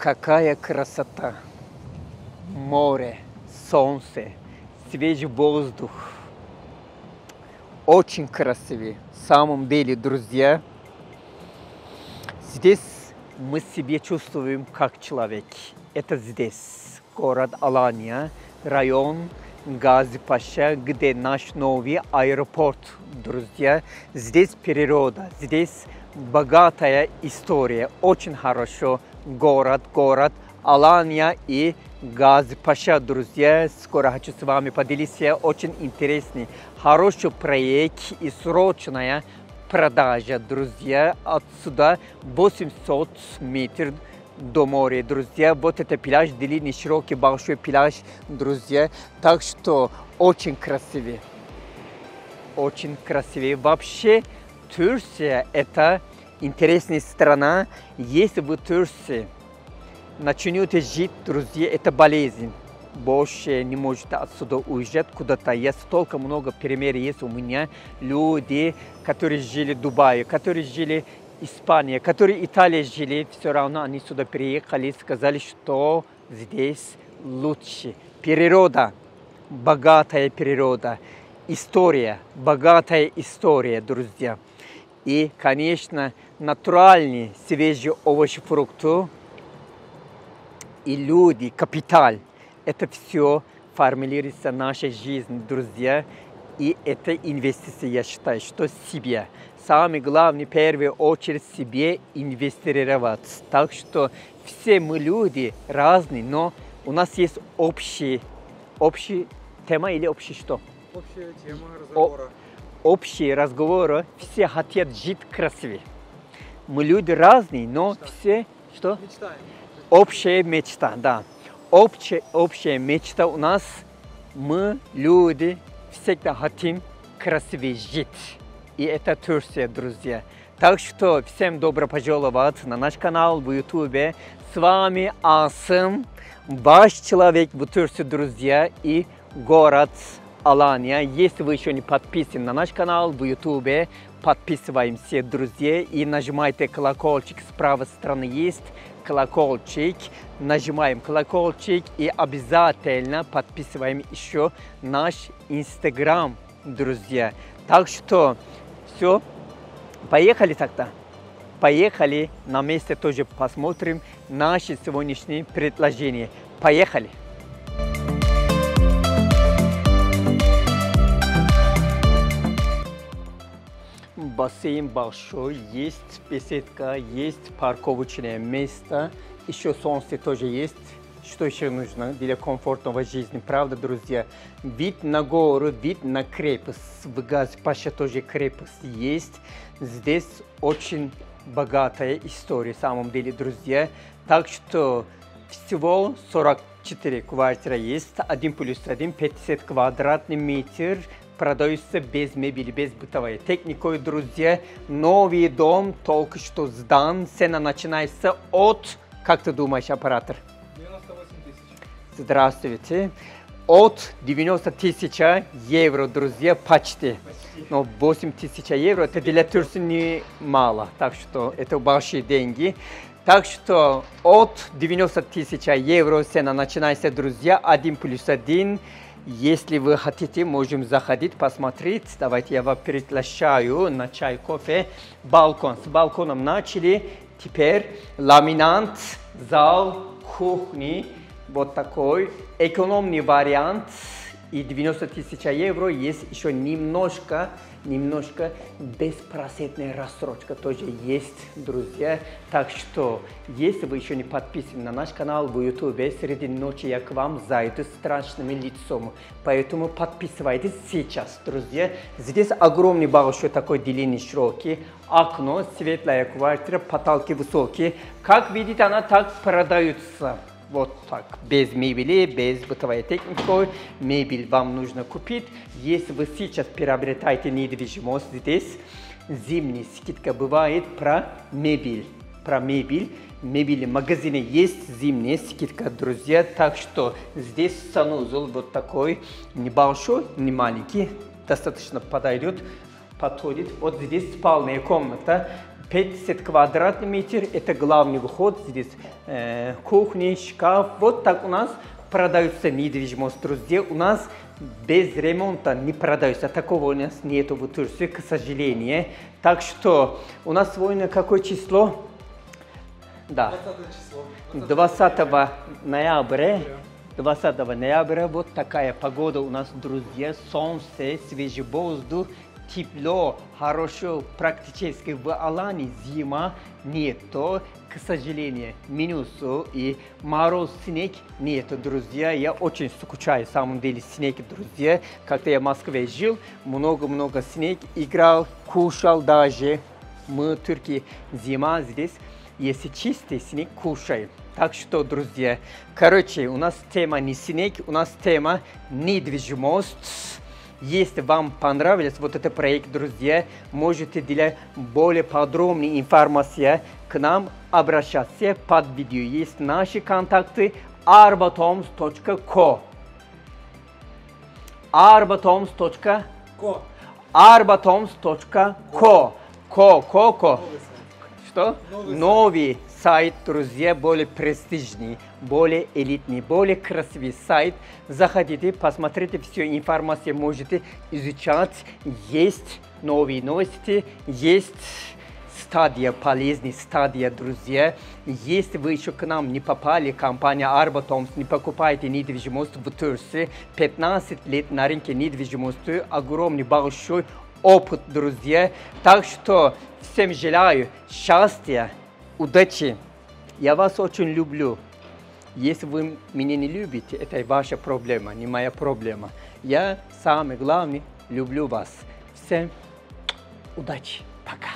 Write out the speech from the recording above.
Какая красота! Море, солнце, свежий воздух. Очень красивый. В самом деле, друзья, здесь мы себя чувствуем как человек. Это здесь, город Алания, район Гази-Паша, где наш новый аэропорт, друзья. Здесь природа, здесь богатая история, очень хорошо. Город, город, Алания и Гази-Паша, друзья. Скоро хочу с вами поделиться. Очень интересный, хороший проект и срочная продажа, друзья. Отсюда 800 метров до моря, друзья. Вот это пляж, длинный, широкий, большой пляж, друзья. Так что очень красивый. Очень красивый. Вообще, Турция – это интересная страна. Если в Турции начнете жить, друзья, это болезнь. Больше не может отсюда уезжать куда-то. Есть столько много примеров есть у меня. Люди, которые жили в Дубае, которые жили в Испании, которые в Италии жили, все равно они сюда приехали, сказали, что здесь лучше. Природа, богатая природа, история, богатая история, друзья. И, конечно, натуральные свежие овощи, фрукты и люди, капитал. Это все формируется наша жизнь, друзья. И это инвестиция, я считаю, что себе. Самое главное, в первую очередь, себе инвестировать. Так что все мы люди разные, но у нас есть общий, общий тема или общий что? Общая тема разговора. Общие разговоры, все хотят жить красиво. Мы люди разные, но Мечта. все что? Мечтаем. Общая мечта, да. Общая, общая мечта у нас, мы, люди, всегда хотим красиво жить. И это Турция, друзья. Так что всем добро пожаловать на наш канал в Ютубе. С вами Асым, ваш человек в Турции, друзья, и город Алания. Если вы еще не подписаны на наш канал в Ютубе, подписываемся, друзья, и нажимайте колокольчик с правой стороны есть колокольчик, нажимаем колокольчик и обязательно подписываем еще наш инстаграм, друзья. Так что все, поехали тогда. Поехали, на месте тоже посмотрим наши сегодняшние предложения. Поехали! Бассейн большой, есть беседка, есть парковочное место, еще солнце тоже есть. Что еще нужно для комфортного жизни, правда, друзья? Вид на гору, вид на крепость. В Газпаше тоже крепость есть. Здесь очень богатая история, в самом деле, друзья. Так что всего 44 квартиры есть, 1 плюс 1, 50 квадратный метр продаются без мебели, без бытовой техникой, друзья. Новый дом только что сдан. Цена начинается от, как ты думаешь, оператор? 98 тысяч. Здравствуйте. От 90 тысяч евро, друзья, почти. Почти. Но 8 тысяч евро это для Турции не мало, так что это большие деньги. Так что от 90 тысяч евро цена начинается, друзья, 1 плюс 1. Если вы хотите, можем заходить, посмотреть. Давайте я вам приглашаю на чай, кофе. Балкон. С балконом начали. Теперь ламинант, зал, кухни. Вот такой экономный вариант. И 90 тысяч евро есть еще немножко, немножко беспроцентная рассрочка тоже есть, друзья. Так что, если вы еще не подписаны на наш канал в YouTube, среди ночи я к вам зайду страшным лицом. Поэтому подписывайтесь сейчас, друзья. Здесь огромный большой такой длинный широкий окно, светлая квартира, потолки высокие. Как видите, она так продается. Вот так, без мебели, без бытовой техники. Мебель вам нужно купить. Если вы сейчас приобретаете недвижимость здесь, зимняя скидка бывает про мебель. Про мебель. В магазине есть зимняя скидка, друзья. Так что здесь санузел вот такой, небольшой, не маленький, достаточно подойдет, подходит. Вот здесь спальная комната, 50 квадратный метр, это главный вход, здесь э, кухня, шкаф. Вот так у нас продаются недвижимость, друзья. У нас без ремонта не продаются. Такого у нас нету в Турции, к сожалению. Так что у нас сегодня какое число? Да. 20 число. 20 ноября, 20 ноября вот такая погода у нас, друзья, солнце, свежий воздух, тепло, хорошо, практически в Алане зима нету, к сожалению, минусу и мороз, снег нету, друзья. Я очень скучаю, в самом деле, снег, друзья. Когда я в Москве жил, много-много снег, играл, кушал даже. Мы, турки, зима здесь, если чистый снег, кушаем. Так что, друзья, короче, у нас тема не снег, у нас тема недвижимость. Если вам понравился вот этот проект, друзья, можете для более подробной информации к нам обращаться. Под видео. Есть наши контакты arbatoms.co arbatoms.co arbatoms.co ко, ко, ко. Что? Новый сайт, друзья, более престижный, более элитный, более красивый сайт. Заходите, посмотрите всю информацию, можете изучать. Есть новые новости, есть стадия, полезная стадия, друзья. Если вы еще к нам не попали, компания Arbatons, не покупаете недвижимость в Турции, 15 лет на рынке недвижимости, огромный большой опыт, друзья. Так что всем желаю счастья, удачи. Я вас очень люблю. Если вы меня не любите, это ваша проблема, не моя проблема. Я самый главный люблю вас. Всем удачи. Пока.